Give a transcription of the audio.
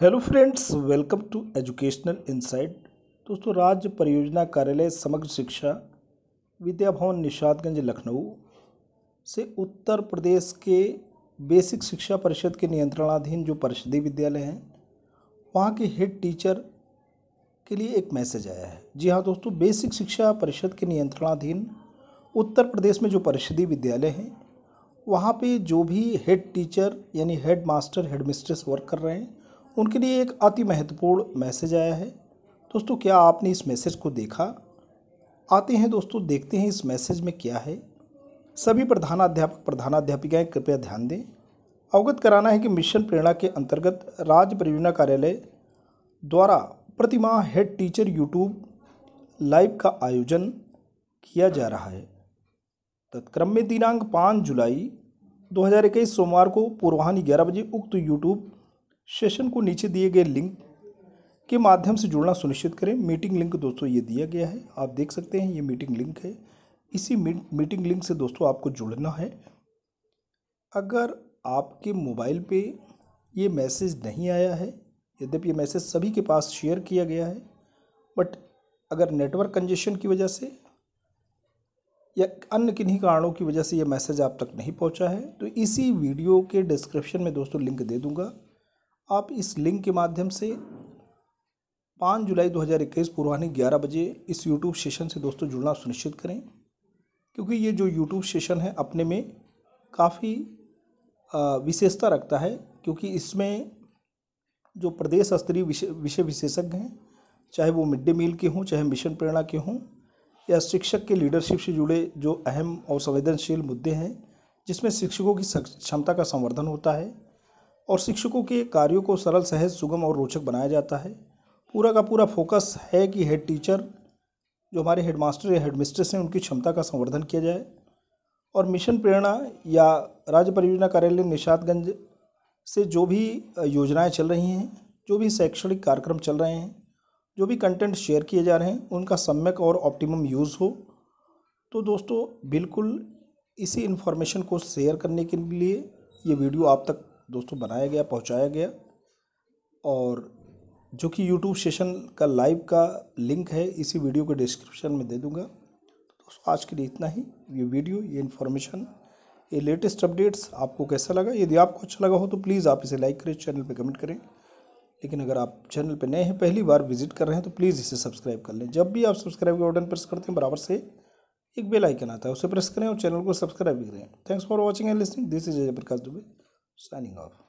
Hello friends, welcome to educational insight. दोस्तों राज्य परियोजना कार्यालय समग्र शिक्षा विद्या भवन निषादगंज, लखनऊ से उत्तर प्रदेश के बेसिक शिक्षा परिषद के नियंत्रणाधीन जो परिषदीय विद्यालय हैं, वहाँ के हेड टीचर के लिए एक मैसेज आया है। जी हाँ दोस्तों, बेसिक शिक्षा परिषद के नियंत्रणाधीन उत्तर प्रदेश में जो परिषदीय विद्यालय हैं, वहाँ पे जो भी हेड टीचर यानी head master head mistress work कर रहे हैं उनके लिए एक अति महत्वपूर्ण मैसेज आया है। दोस्तों, क्या आपने इस मैसेज को देखा? आते हैं दोस्तों, देखते हैं इस मैसेज में क्या है। सभी प्रधानाध्यापक प्रधानाध्यापिकाएँ कृपया ध्यान दें। अवगत कराना है कि मिशन प्रेरणा के अंतर्गत राज्य परियोजना कार्यालय द्वारा प्रतिमाह हेड टीचर यूट्यूब लाइव का आयोजन किया जा रहा है। तत्क्रम में दिनांक पाँच जुलाई 2021 सोमवार को पूर्वाह्न ग्यारह बजे उक्त यूट्यूब सेशन को नीचे दिए गए लिंक के माध्यम से जुड़ना सुनिश्चित करें। मीटिंग लिंक दोस्तों ये दिया गया है। आप देख सकते हैं ये मीटिंग लिंक है। इसी मीटिंग लिंक से दोस्तों आपको जुड़ना है। अगर आपके मोबाइल पे ये मैसेज नहीं आया है, यद्यपि ये मैसेज सभी के पास शेयर किया गया है, बट अगर नेटवर्क कंजेशन की वजह से या अन्य किन्हीं कारणों की वजह से ये मैसेज आप तक नहीं पहुँचा है तो इसी वीडियो के डिस्क्रिप्शन में दोस्तों लिंक दे दूँगा। आप इस लिंक के माध्यम से पाँच जुलाई 2021 पूर्वान्ह ग्यारह बजे इस यूट्यूब सेशन से दोस्तों जुड़ना सुनिश्चित करें, क्योंकि ये जो यूट्यूब सेशन है, अपने में काफ़ी विशेषता रखता है, क्योंकि इसमें जो प्रदेश स्तरीय विषय विषय विशेषज्ञ हैं, चाहे वो मिड डे मील के हों, चाहे मिशन प्रेरणा के हों, या शिक्षक के लीडरशिप से जुड़े जो अहम और संवेदनशील मुद्दे हैं, जिसमें शिक्षकों की क्षमता का संवर्धन होता है और शिक्षकों के कार्यों को सरल, सहज, सुगम और रोचक बनाया जाता है। पूरा का पूरा फोकस है कि हेड टीचर जो हमारे हेड मास्टर या हेड मिस्ट्रेस हैं, उनकी क्षमता का संवर्धन किया जाए। और मिशन प्रेरणा या राज्य परियोजना कार्यालय निषादगंज से जो भी योजनाएँ चल रही हैं, जो भी शैक्षणिक कार्यक्रम चल रहे हैं, जो भी कंटेंट शेयर किए जा रहे हैं, उनका सम्यक और ऑप्टिमम यूज़ हो। तो दोस्तों, बिल्कुल इसी इन्फॉर्मेशन को शेयर करने के लिए ये वीडियो आप तक दोस्तों बनाया गया, पहुँचाया गया। और जो कि यूट्यूब सेशन का लाइव का लिंक है, इसी वीडियो के डिस्क्रिप्शन में दे दूँगा। तो दोस्तों, आज के लिए इतना ही। ये वीडियो ये इन्फॉर्मेशन ये लेटेस्ट अपडेट्स आपको कैसा लगा? यदि आपको अच्छा लगा हो तो प्लीज़ आप इसे लाइक करें चैनल पर कमेंट करें। लेकिन अगर आप चैनल पर नए हैं, पहली बार विज़िट कर रहे हैं तो प्लीज़ इसे सब्सक्राइब कर लें। जब भी आप सब्सक्राइब का बटन प्रेस करते हैं, बराबर से एक बेल आइकन आता है, उसे प्रेस करें और चैनल को सब्सक्राइब भी करें। Thanks for watching and listening this is Jai Prakash Dubey signing off.